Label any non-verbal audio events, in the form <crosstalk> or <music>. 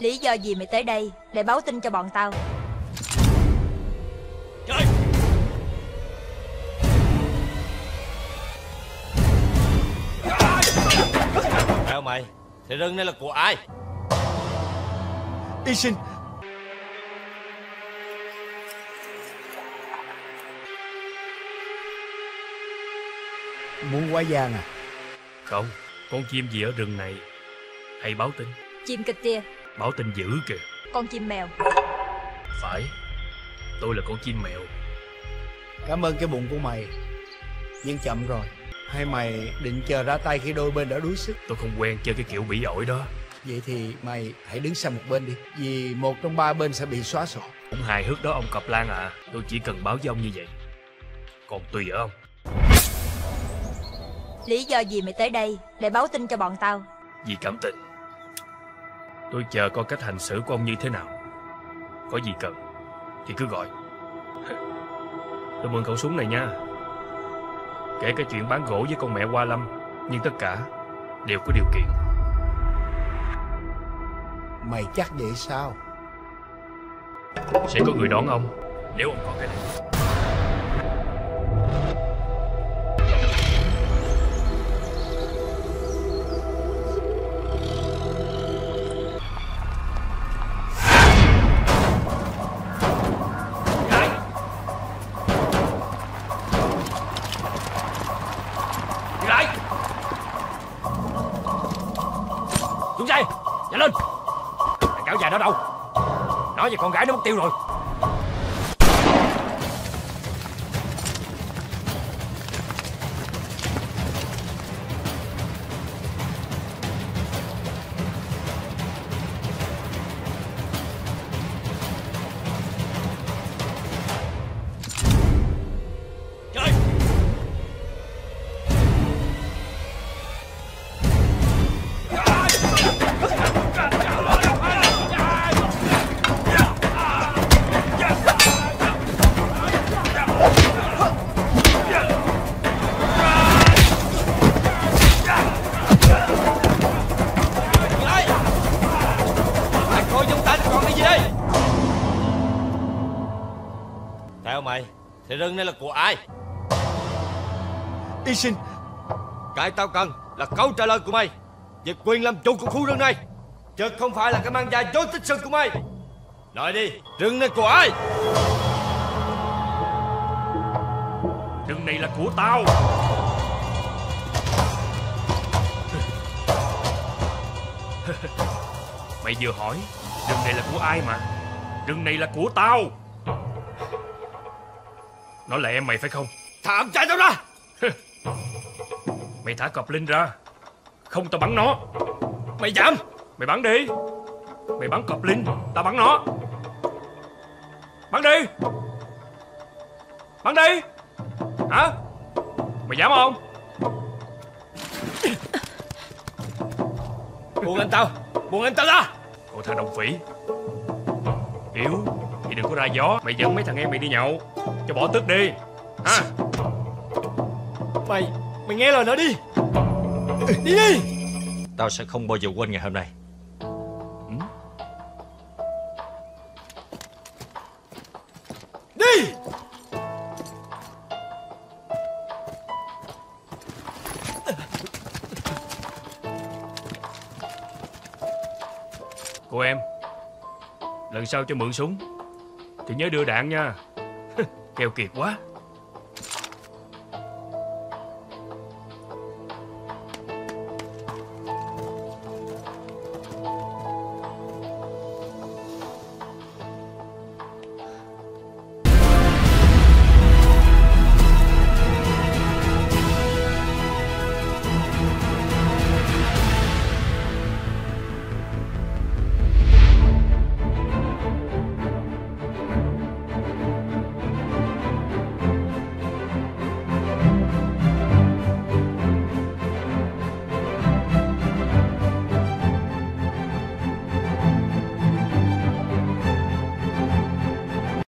Lý do gì mày tới đây Để báo tin cho bọn tao? Chơi Theo mày? Thì rừng này là của ai? Y sinh Muốn quá giang à? Không, con chim gì ở rừng này? Hãy báo tin. Chim kịch tia Báo tin dữ kìa. Con chim mèo. Phải. Tôi là con chim mèo. Cảm ơn cái bụng của mày. Nhưng chậm rồi. Hay mày định chờ ra tay khi đôi bên đã đuối sức? Tôi không quen chơi cái kiểu bỉ ổi đó. Vậy thì mày hãy đứng sang một bên đi. Vì một trong ba bên sẽ bị xóa sổ. Cũng hài hước đó ông Cọp Lan à Tôi chỉ cần báo với ông như vậy. Còn tùy ở ông? Lý do gì mày tới đây Để báo tin cho bọn tao? Vì cảm tình Tôi chờ coi cách hành xử của ông như thế nào. Có gì cần Thì cứ gọi. Tôi mượn khẩu súng này nha. Kể cả chuyện bán gỗ với con mẹ Hoa Lâm Nhưng tất cả Đều có điều kiện. Mày chắc vậy sao? Sẽ có người đón ông Nếu ông còn cái này Nhanh lên! Thằng cáo già đó đâu? Nói về con gái nó mất tiêu rồi. Theo mày? Thì rừng này là của ai? Y sinh Cái tao cần là câu trả lời của mày. Về quyền làm chủ của khu rừng này Chứ không phải là cái mang dài chối tích sự của mày. Nói đi Rừng này của ai? Rừng này là của tao. <laughs> Mày vừa hỏi Rừng này là của ai mà? Rừng này là của tao Nó là em mày phải không? Thảm chạy tao ra! Mày thả cọp linh ra. Không tao bắn nó. Mày dám! Mày bắn đi. Mày bắn cọp linh. Tao bắn nó. Bắn đi. Bắn đi. Hả? Mày dám không? Buông anh tao. Buông anh tao ra. Còn thằng đồng phỉ. Yếu Thì đừng có ra gió. Mày dẫn mấy thằng em mày đi nhậu. Cho bỏ tức đi. Hả Mày Mày nghe lời nó đi. Đi đi. Tao sẽ không bao giờ quên ngày hôm nay. Đi. Cô em Lần sau cho mượn súng thì nhớ đưa đạn nha. <laughs> Keo kiệt quá.